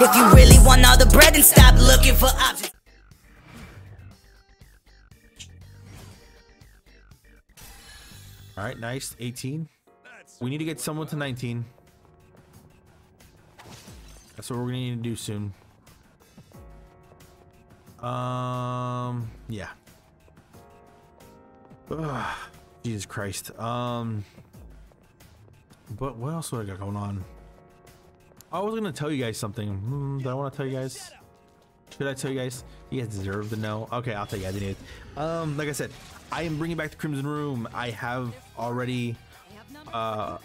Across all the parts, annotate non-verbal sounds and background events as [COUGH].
If you really want all the bread, then stop looking for options. All right, nice. 18. We need to get someone to 19. That's what we're gonna need to do soon. Um, yeah. Ugh, Jesus Christ. Um, but what else do I got going on? I was gonna tell you guys something. Hmm, do I want to tell you guys? Should I tell you guys? You guys deserve to know. Okay, I'll tell you guys anyways. Um, like I said, I am bringing back the Crimson Room. I have already uh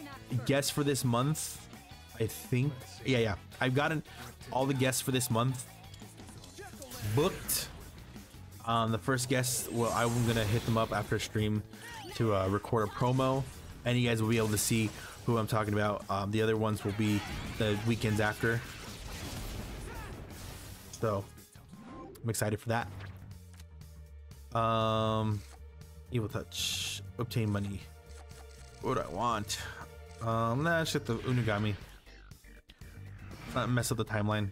guests for this month. I think. Yeah, yeah. I've gotten all the guests for this month booked. Um, the first guest, well, I'm gonna hit them up after stream to uh, record a promo, and you guys will be able to see who I'm talking about. Um, the other ones will be the weekends after. So I'm excited for that. Um, evil touch, obtain money. What do I want? Um, nah, shit, the Unigami. Not mess up the timeline.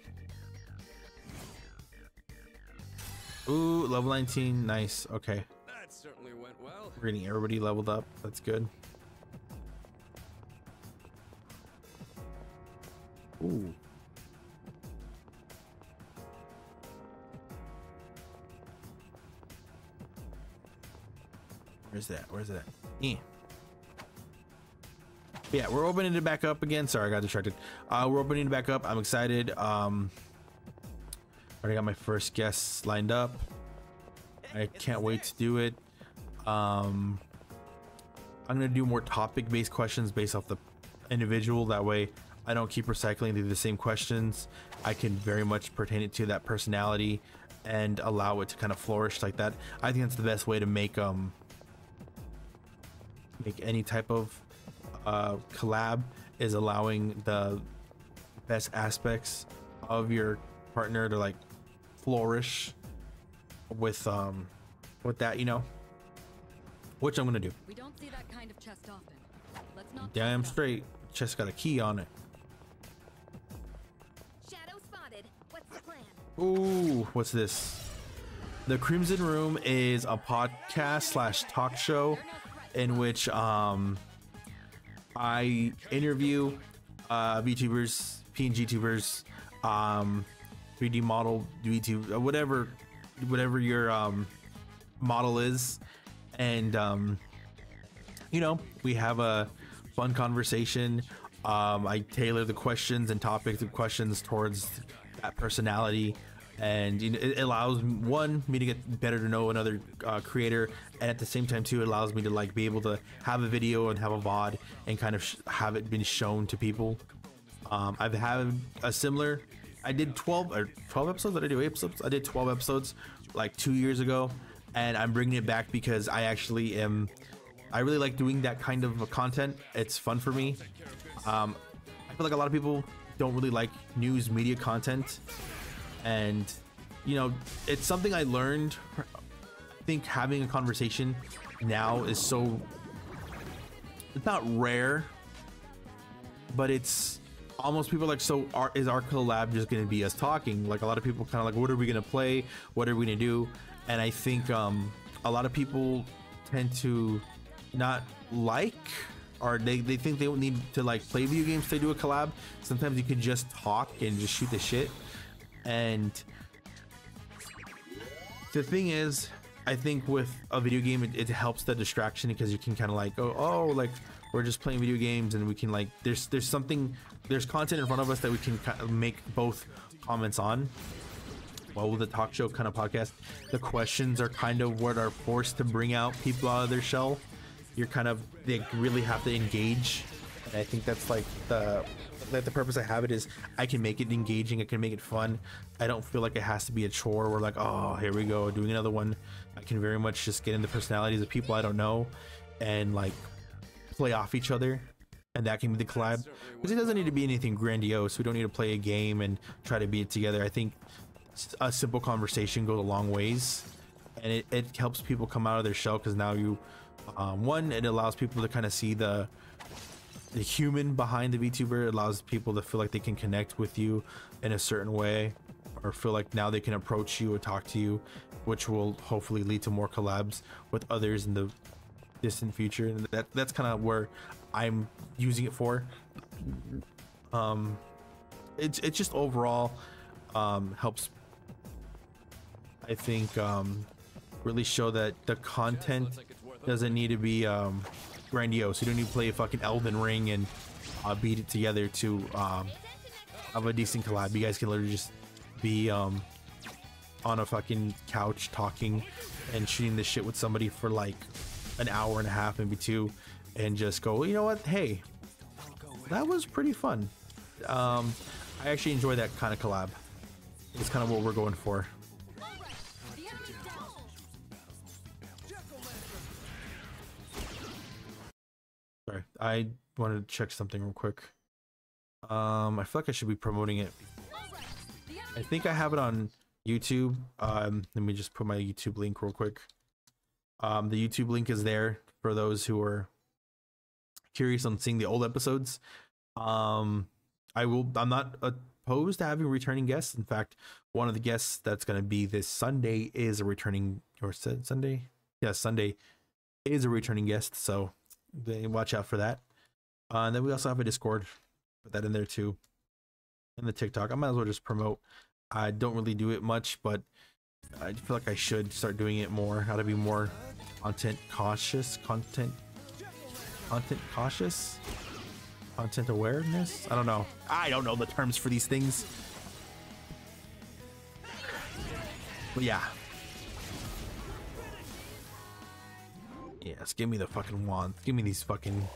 Ooh, level 19, nice. Okay, That certainly went well. we're getting everybody leveled up. That's good. Ooh. Where's that? Where's that? Yeah, we're opening it back up again. Sorry, I got distracted. Uh, we're opening it back up. I'm excited. Um, already got my first guests lined up. I can't wait to do it. Um, I'm gonna do more topic-based questions based off the individual. That way, I don't keep recycling through the same questions. I can very much pertain it to that personality and allow it to kind of flourish like that. I think that's the best way to make um make any type of uh, collab is allowing the best aspects of your partner to like flourish with um with that you know which i'm gonna do We don't see that kind of chest often. Let's not damn pass it up. straight chest got a key on it Ooh, what's this? The Crimson Room is a podcast slash talk show in which um I interview uh VTubers, PNG tubers, um 3D model VTube, uh, whatever whatever your um model is and um you know, we have a fun conversation. Um, I tailor the questions and topics of questions towards that personality, and you know, it allows one me to get better to know another uh, creator, and at the same time too, it allows me to like be able to have a video and have a VOD and kind of sh- have it been shown to people. Um, I've had a similar. I did 12 or 12 episodes. Did I do eight episodes? I did 12 episodes like two years ago, and I'm bringing it back because I actually am. I really like doing that kind of content. It's fun for me. Um, I feel like a lot of people don't really like news media content, and you know, it's something I learned. I think having a conversation now is so. It's not rare, but it's almost people like so are, is our collab just going to be us talking like a lot of people kind of like what are we going to play what are we going to do and i think um a lot of people tend to not like or they, they think they don't need to like play video games to do a collab sometimes you can just talk and just shoot the shit and the thing is i think with a video game it, it helps the distraction because you can kind of like oh, oh like we're just playing video games and we can like there's there's something there's content in front of us that we can kind of make both comments on. Well with the talk show kind of podcast the questions are kind of what are forced to bring out people out of their shell. You're kind of they really have to engage and i think that's like the like the purpose i have it is i can make it engaging i can make it fun. I don't feel like it has to be a chore we're like oh here we go doing another one. I can very much just get in the personalities of people i don't know and like play off each other. And that can be the collab. Because it doesn't need to be anything grandiose. We don't need to play a game and try to be it together. I think a simple conversation goes a long ways. And it, it helps people come out of their shell because now you um, one it allows people to kind of see the the human behind the VTuber. It allows people to feel like they can connect with you in a certain way, or feel like now they can approach you or talk to you, which will hopefully lead to more collabs with others in the distant future. And that that's kind of where I'm using it for. Um, it's it's just overall um, helps. I think um, really show that the content doesn't need to be um, grandiose. You don't need to play a fucking Elden Ring and uh, beat it together to um, have a decent collab. You guys can literally just be um, on a fucking couch talking and shooting this shit with somebody for like an hour and a half, maybe two, and just go, you know what? Hey, that was pretty fun. Um, I actually enjoy that kind of collab. It's kind of what we're going for. I wanted to check something real quick. Um, I feel like I should be promoting it. I think I have it on YouTube. Um, let me just put my YouTube link real quick. Um, the YouTube link is there for those who are curious on seeing the old episodes. Um, I will. I'm not opposed to having returning guests. In fact, one of the guests that's going to be this Sunday is a returning or said Sunday. Yeah, Sunday is a returning guest. So they watch out for that. Uh, and then we also have a Discord. Put that in there too. And the TikTok. I might as well just promote. I don't really do it much, but I feel like I should start doing it more. How to be more content cautious, content, content cautious, content awareness. I don't know. I don't know the terms for these things. But yeah. Yes, give me the fucking wands. Give me these fucking.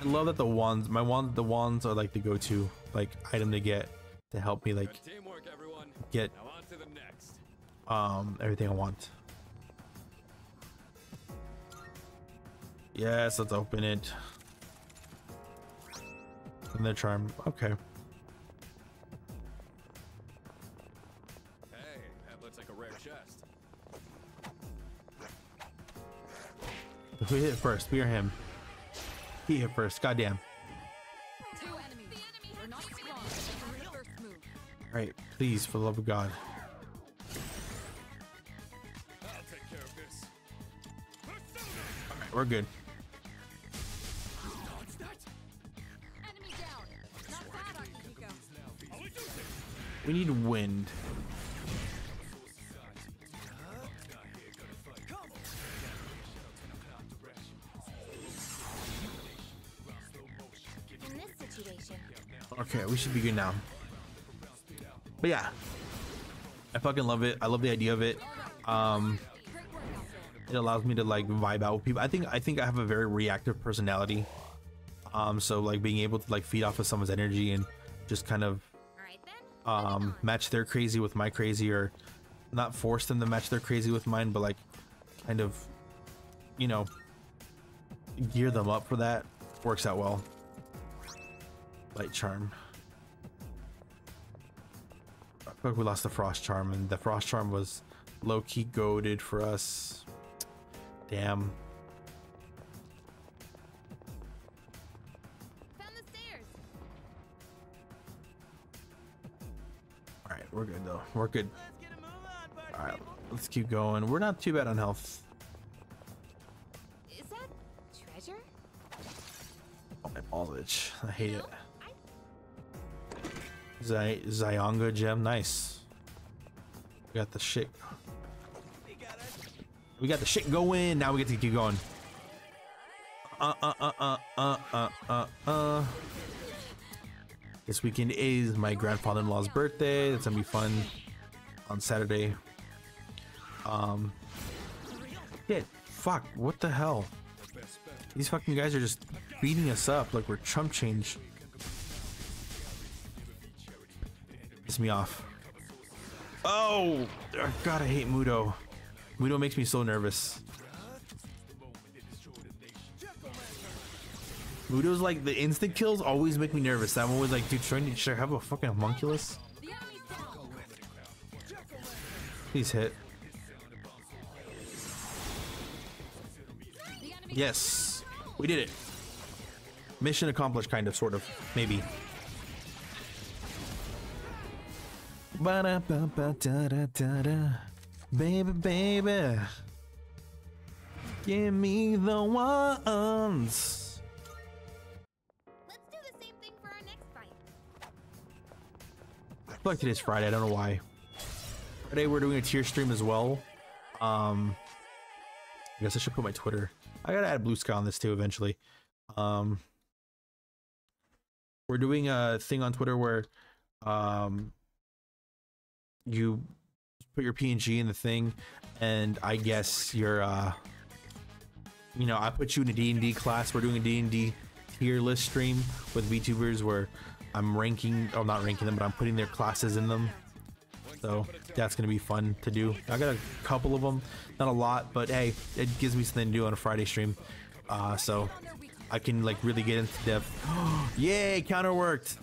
I love that the wands, my wand, the wands are like the go-to like item to get to help me like teamwork, everyone. get Now on to the next. um everything I want. Yes, let's open it. And the charm. Okay. Who hit first? We or him? He hit first. Goddamn. Alright, please, for the love of God. Alright, we're good. We need wind. Okay, we should be good now. But yeah. I fucking love it. I love the idea of it. Um it allows me to like vibe out with people. I think I think I have a very reactive personality. Um so like being able to like feed off of someone's energy and just kind of um match their crazy with my crazy or not force them to match their crazy with mine but like kind of you know gear them up for that works out well light charm like we lost the frost charm and the frost charm was low-key goaded for us damn Found the stairs. all right we're good though we're good all right let's keep going we're not too bad on health Is that treasure? Oh, my balls itch. I hate it. No, I Zy Zionga gem, nice. We got the shit. We got the shit going. Now we get to keep going. Uh uh uh uh uh uh uh uh. This weekend is my grandfather-in-law's birthday. It's gonna be fun on Saturday. Um. Yeah. Fuck. What the hell? These fucking guys are just beating us up like we're chump change. Piss me off. Oh! oh, God, I hate Mudo. Mudo makes me so nervous. Mudo's like the instant kills always make me nervous. I'm always like, dude, should I, should I have a fucking homunculus? Please hit. Yes, we did it. mission accomplished, kind of, sort of, maybe. Baby, baby, give me the ones. Let's do the same thing for our next fight. I feel like today's Friday. I don't know why. Friday we're doing a tier stream as well. Um, I guess I should put my Twitter. I gotta add Bluesky on this too eventually. Um, we're doing a thing on Twitter where, um, you put your PNG in the thing, and I guess your, uh, you know, I put you in a D&D class. We're doing a D&D tier list stream with VTubers where I'm ranking, oh, not ranking them, but I'm putting their classes in them. So that's gonna be fun to do. I got a couple of them, not a lot, but hey, it gives me something to do on a Friday stream. Uh, so I can like really get into depth. [GASPS] Yay, counter worked.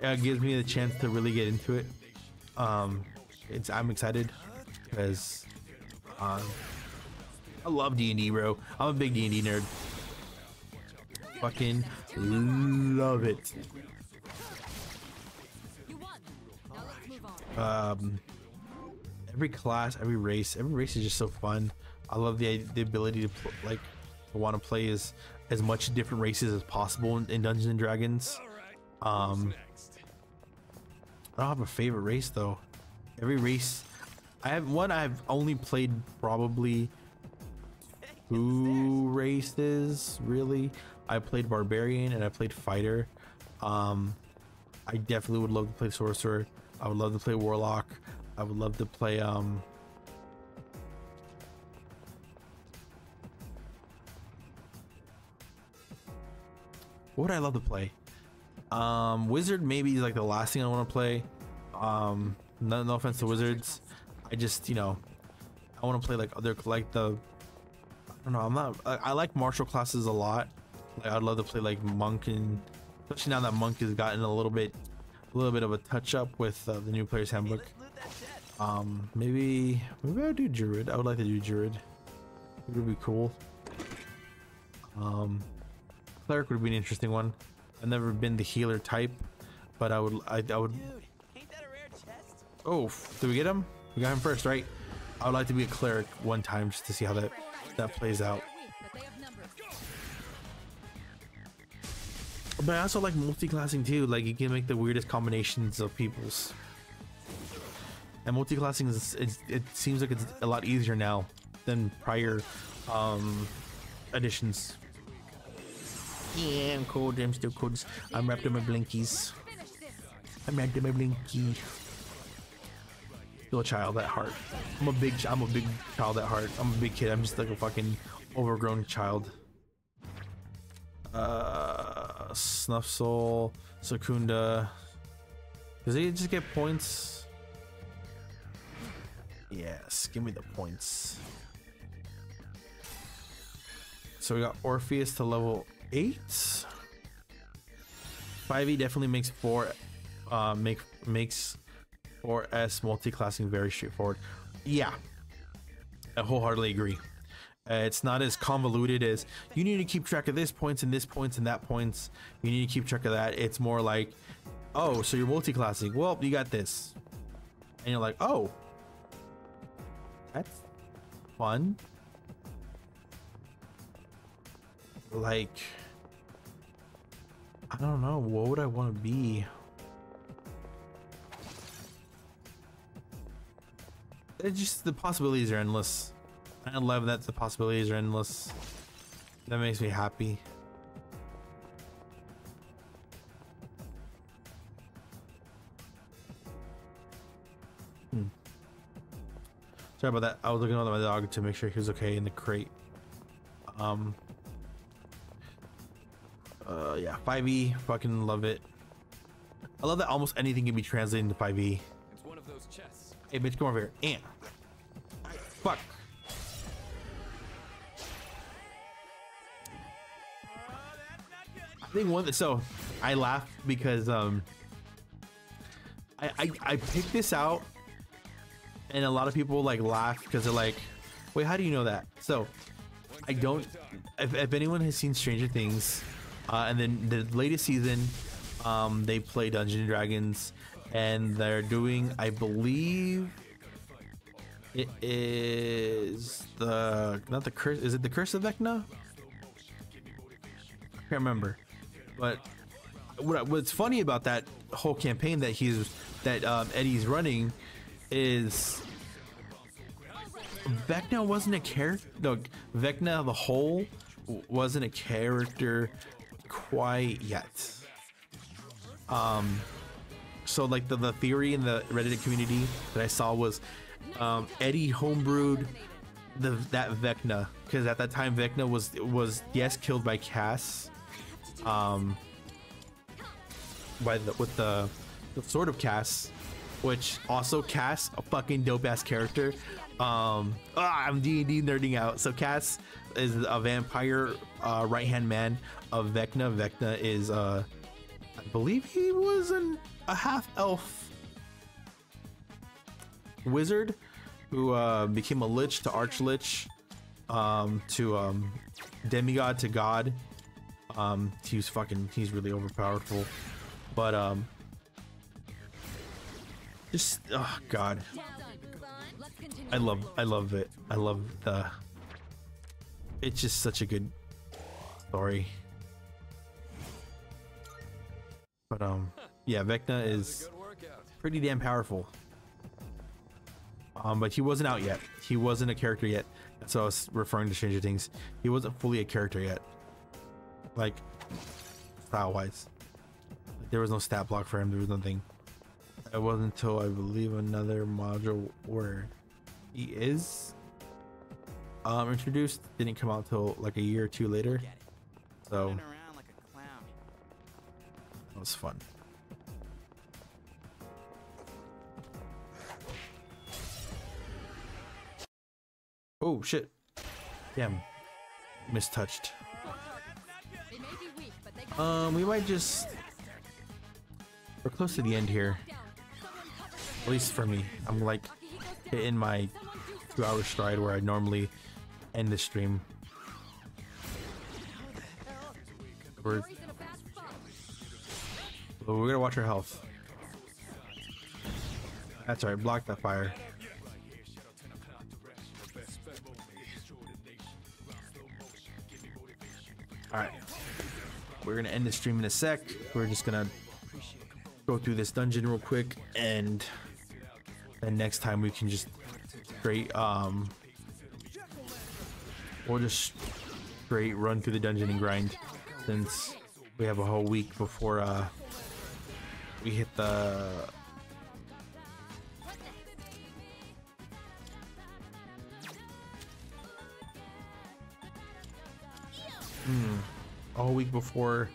It gives me the chance to really get into it. Um, it's I'm excited because um, I love D and D, bro. I'm a big D and D nerd. Fucking love it. Um every class every race every race is just so fun i love the the ability to like want to play as as much different races as possible in, in dungeons and dragons um i don't have a favorite race though every race i have one i've only played probably two races really i played barbarian and i played fighter um I definitely would love to play sorcerer. I would love to play warlock. I would love to play um What would I love to play? Um wizard maybe is like the last thing I want to play. Um no, no offense to wizards. I just, you know, I want to play like other like the I don't know, I'm not I, I like martial classes a lot. Like I'd love to play like monk and especially now that monk has gotten a little bit a little bit of a touch up with uh, the new player's handbook. Um maybe maybe i'll do druid. I would like to do druid. It would be cool. Um cleric would be an interesting one. I've never been the healer type but i would i, I would oh did we get him we got him first right i would like to be a cleric one time just to see how that that plays out but I also like multi-classing too. Like you can make the weirdest combinations of peoples. And multi-classing is it, it seems like it's a lot easier now than prior um editions. Yeah, I'm cold. I'm still cold. I'm wrapped in my blinkies. I'm wrapped in my blinky. Still a child at heart. I'm a big. I'm a big child at heart. I'm a big kid. I'm just like a fucking overgrown child. Uh, Snuff Soul, Secunda. Does he just get points? Yes, give me the points. So we got Orpheus to level eight. 5e definitely makes four uh make makes 4s multi-classing very straightforward. Yeah. I wholeheartedly agree. Uh, it's not as convoluted as you need to keep track of this points and this points and that points. You need to keep track of that. It's more like, oh, so you're multi-classing. Well, you got this, and you're like, oh, that's fun. Like, I don't know. What would I want to be? It's just the possibilities are endless. I love that the possibilities are endless. That makes me happy. Hmm. Sorry about that. I was looking at my dog to make sure he was okay in the crate. Um. Uh, yeah, 5e, fucking love it. I love that almost anything can be translated into 5e. Hey, bitch, come over here. And fuck. I think one. So I laugh because um, I I, I picked this out, and a lot of people like laugh because they're like, "Wait, how do you know that?" So I don't. If, if anyone has seen Stranger Things, Uh, and then the latest season, um, they play Dungeons and Dragons, and they're doing, I believe, it is the not the curse. Is it the Curse of Vecna? I can't remember, but what, what's funny about that whole campaign that he's that um, Eddie's running is Vecna wasn't a character. No, Vecna the whole wasn't a character quite yet. Um, so like the, the theory in the Reddit community that I saw was um, Eddie homebrewed the that Vecna because at that time Vecna was was yes killed by Kas, um, by the with the the sword of Kas, which also Kas a fucking dope ass character. Um, ah, I'm D and D nerding out. So Kas is a vampire uh, right hand man of Vecna. Vecna is uh, I believe he was an, a half elf wizard who uh, became a lich to archlich um, to um, demigod to god. Um, he's fucking he's really overpowerful, but um, just oh god. I love I love it. I love the. It's just such a good story. But um, yeah, Vecna is pretty damn powerful. Um, but he wasn't out yet. He wasn't a character yet. What I was referring to Stranger Things. He wasn't fully a character yet. Like, style wise. There was no stat block for him. There was nothing. It wasn't until I believe another module where he is um, introduced. Didn't come out till like a year or two later. So that was fun. Oh shit. Damn. Mistouched. Um, we might just. We're close to the end here. At least for me. I'm like in my two hour stride where I normally end the stream. We're, we're gonna watch our health. That's alright, block that fire. Alright. We're gonna end the stream in a sec. We're just gonna go through this dungeon real quick and then next time we can just straight um we'll just straight run through the dungeon and grind since we have a whole week before uh we hit the a whole week before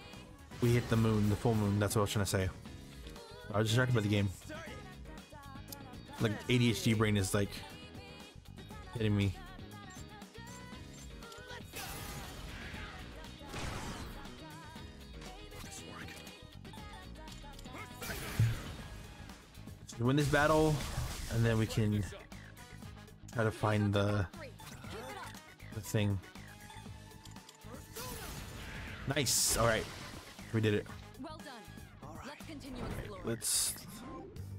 we hit the moon, the full moon. That's what I was trying to say. I was distracted by the game. Like ADHD brain is like hitting me. Win this battle, and then we can try to find the the thing. Nice. All right, we did it. Well done. Let's continue exploring. Let's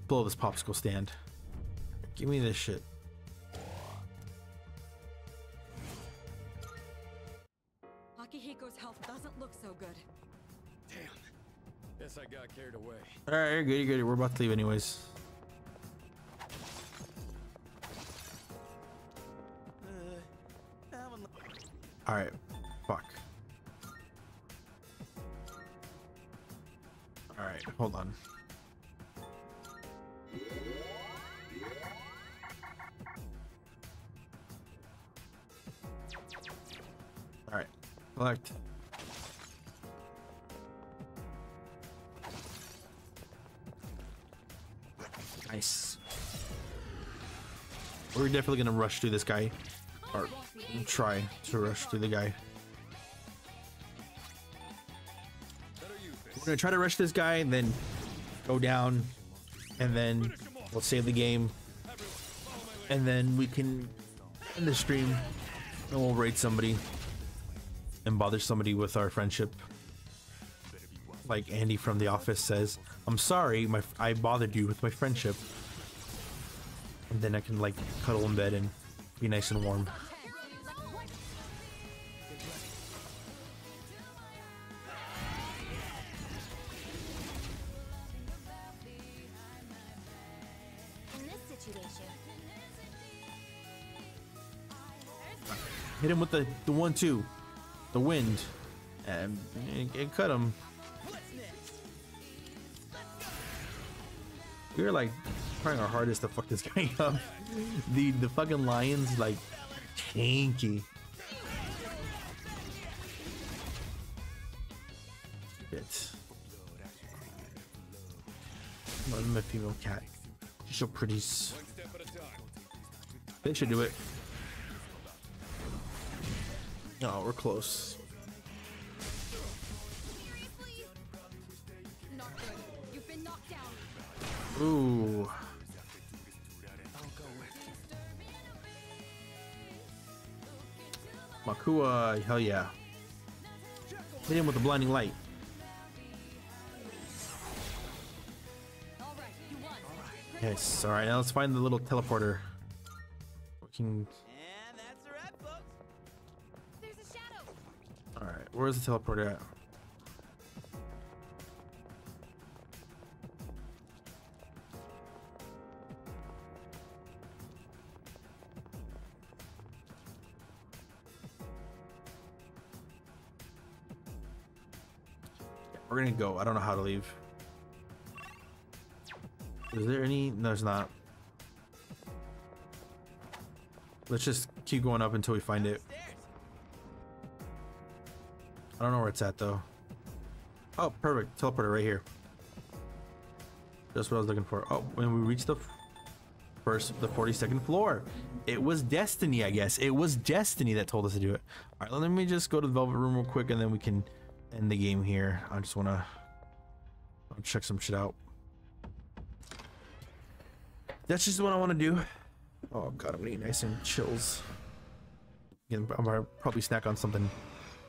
blow this popsicle stand. Give me this shit. Akihiko's health doesn't look so good. Damn. Guess I got carried away. All right, you're good. You're good. We're about to leave anyways. All right. Hold on. All right. Collect. Nice. We're definitely gonna rush through this guy. Or try to rush through the guy. We're gonna try to rush this guy and then go down and then we'll save the game. And then we can end the stream and we'll raid somebody and bother somebody with our friendship. like Andy from The Office says, "I'm sorry, my I bothered you with my friendship." And then I can like cuddle in bed and be nice and warm. Hit him with the the one two, the wind, and it, cut him. We were like trying our hardest to fuck this [LAUGHS] guy up. The the fucking lions like tanky. Bit. I'm a female cat. She's so pretty. They should do it. Oh, we're close. Ooh. Makua, hell yeah. Hit him with the blinding light. Yes, alright, now let's find the little teleporter. We can. Where's the teleporter at? We're gonna go. I don't know how to leave. Is there any? No, there's not. Let's just keep going up until we find it. I don't know where it's at though. Oh, perfect. Teleporter right here. That's what I was looking for. Oh, when we reached the first, the 42nd floor. It was destiny, I guess. It was destiny that told us to do it. All right, let me just go to the Velvet Room real quick and then we can end the game here. I just want to check some shit out. That's just what I want to do. Oh, God, I'm gonna nice and chills. Again, gonna probably snack on something.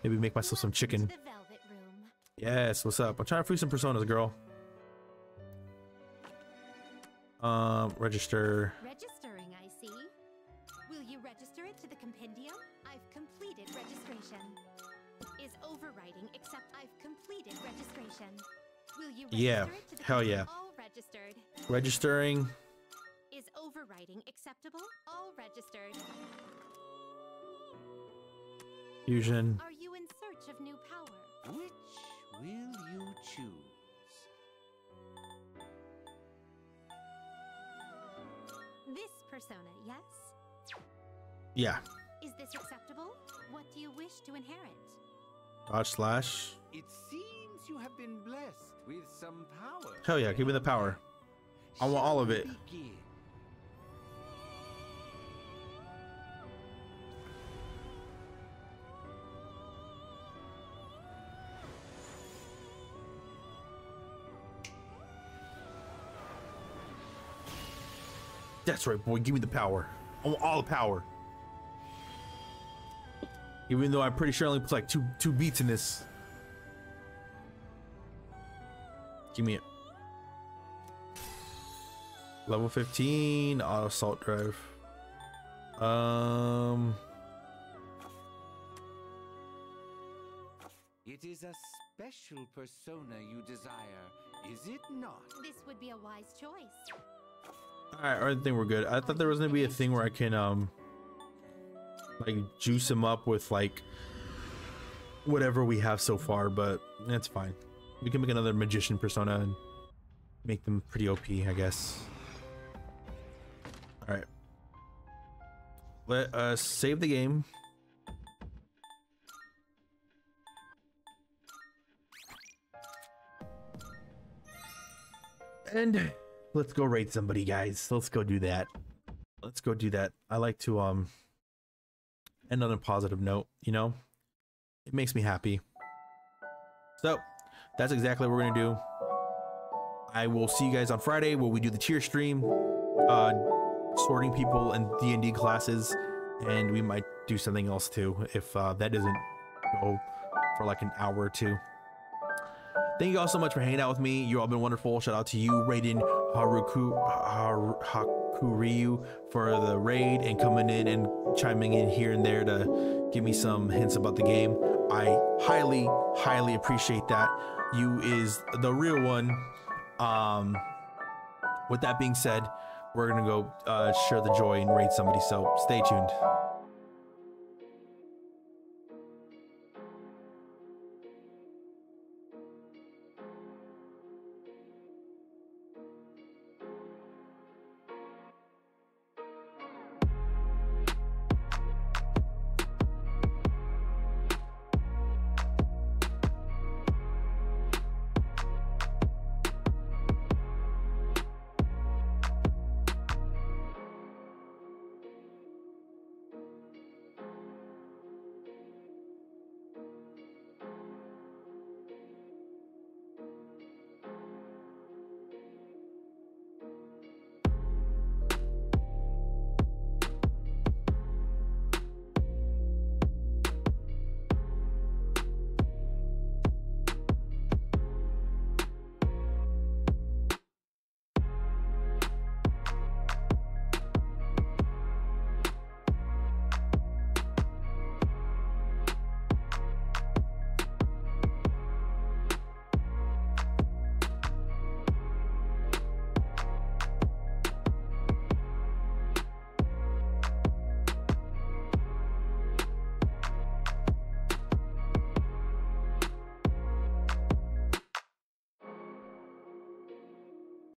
Maybe make myself some chicken. To the velvet room. Yes, what's up? I'm trying to free some personas, girl. Um, register. Registering, I see. Will you register it to the compendium? I've completed registration. Is overriding except I've completed registration. Will you register Yeah, it to the hell yeah. All registered. Registering. Is overriding acceptable? All registered. Fusion. Are you in search of new power? Which will you choose? This persona, yes? Yeah. Is this acceptable? What do you wish to inherit? Dodge slash. It seems you have been blessed with some power. Hell yeah, give me the power. I want all of it. begin? That's right, boy. Give me the power. I want all the power. Even though I'm pretty sure I only put like two two beats in this. Give me it. Level 15, auto assault drive. Um It is a special persona you desire, is it not? This would be a wise choice. Alright, I think we're good. I thought there was gonna be a thing where I can um like juice him up with like whatever we have so far, but that's fine. We can make another magician persona and make them pretty OP, I guess. Alright. Let us save the game. And let's go raid somebody, guys. Let's go do that. Let's go do that. I like to um end on a positive note, you know? It makes me happy. So that's exactly what we're gonna do. I will see you guys on Friday where we do the tier stream, uh sorting people and D&D classes, and we might do something else too if uh, that doesn't go for like an hour or two. thank you all so much for hanging out with me. You all been wonderful. Shout out to you, Raiden Haruku Har- Hakuryu, for the raid and coming in and chiming in here and there to give me some hints about the game. I highly, highly appreciate that. You is the real one. Um, with that being said, we're gonna go uh, share the joy and raid somebody. So stay tuned.